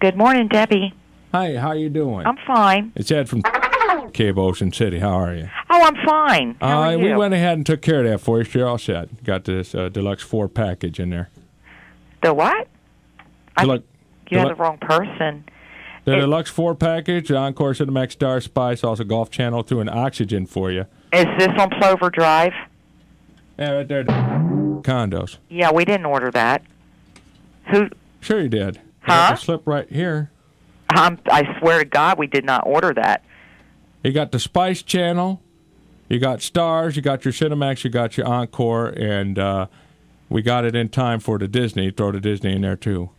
Good morning, Debbie. Hi, how you doing? I'm fine. It's Ed from Cave Ocean City. How are you? Oh, I'm fine. How uh, are you? We went ahead and took care of that for you. You're all set. Got this uh, deluxe four package in there. The what? I You Delu- the wrong person. the it- deluxe four package, Encore Cinemax Star Spice, also Golf Channel 2 and Oxygen for you. Is this on Plover Drive? Yeah, right there. Condos. Yeah, we didn't order that. Who? Sure you did. Huh? got the slip right here. Um, I swear to God, we did not order that. You got the Spice Channel. You got Starz. You got your Cinemax. You got your Encore. And uh, we got it in time for the Disney. Throw the Disney in there, too.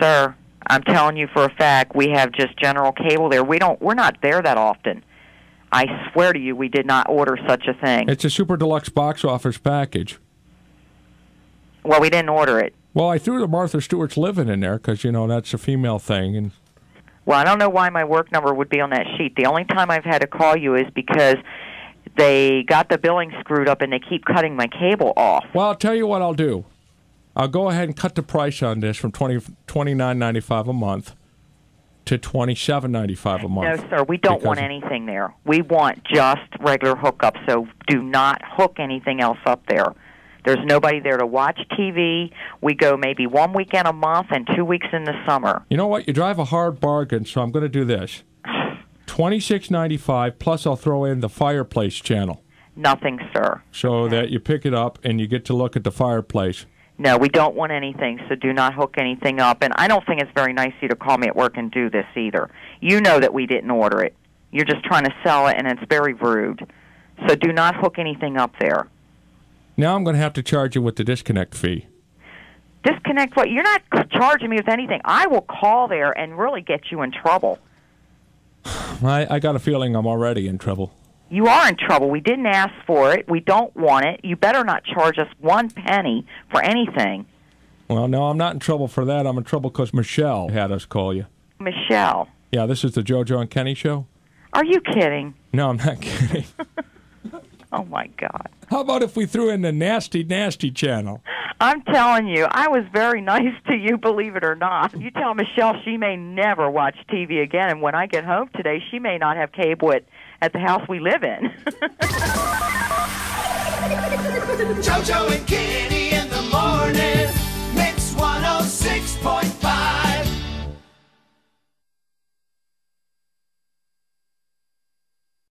Sir, I'm telling you for a fact, we have just general cable there. We don't. We're not there that often. I swear to you, we did not order such a thing. It's a super deluxe box office package. Well, we didn't order it. Well, I threw the Martha Stewart's living in there because you know that's a female thing, and Well, I don't know why my work number would be on that sheet. The only time I've had to call you is because they got the billing screwed up and they keep cutting my cable off. well, I'll tell you what I'll do. I'll go ahead and cut the price on this from twenty twenty nine ninety five a month to twenty seven ninety five a month. No, sir, we don't want anything there. We want just regular hookups, so do not hook anything else up there. There's nobody there to watch TV. We go maybe one weekend a month and two weeks in the summer. You know what? You drive a hard bargain, so I'm going to do this. Twenty six ninety five plus I'll throw in the fireplace channel Nothing, sir. so that you pick it up and you get to look at the fireplace. No, we don't want anything, so do not hook anything up. And I don't think it's very nice of you to call me at work and do this either. You know that we didn't order it. You're just trying to sell it, and it's very rude. So do not hook anything up there. Now I'm going to have to charge you with the disconnect fee. Disconnect what? You're not charging me with anything. I will call there and really get you in trouble. I, I got a feeling I'm already in trouble. You are in trouble. We didn't ask for it. We don't want it. You better not charge us one penny for anything. Well, no, I'm not in trouble for that. I'm in trouble because Michelle had us call you. Michelle, Yeah, this is the JoJo and Kenny show. are you kidding? No, I'm not kidding. Oh my God. How about if we threw in the nasty, nasty channel? I'm telling you, I was very nice to you, believe it or not. You tell Michelle she may never watch TV again, and when I get home today, she may not have cable at, at the house we live in. JoJo and Kenny in the morning.